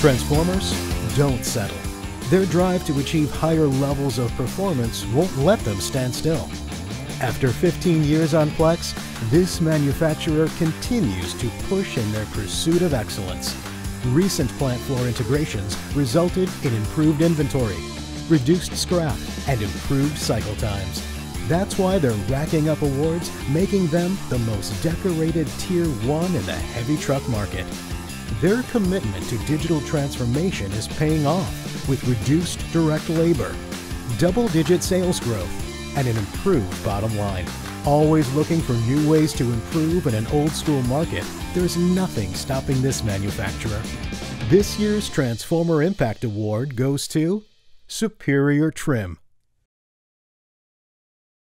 Transformers don't settle. Their drive to achieve higher levels of performance won't let them stand still. After 15 years on Plex, this manufacturer continues to push in their pursuit of excellence. Recent plant floor integrations resulted in improved inventory, reduced scrap, and improved cycle times. That's why they're racking up awards, making them the most decorated Tier 1 in the heavy truck market. Their commitment to digital transformation is paying off with reduced direct labor, double digit sales growth, and an improved bottom line. Always looking for new ways to improve in an old school market, there's nothing stopping this manufacturer. This year's Transformer Impact Award goes to Superior Trim.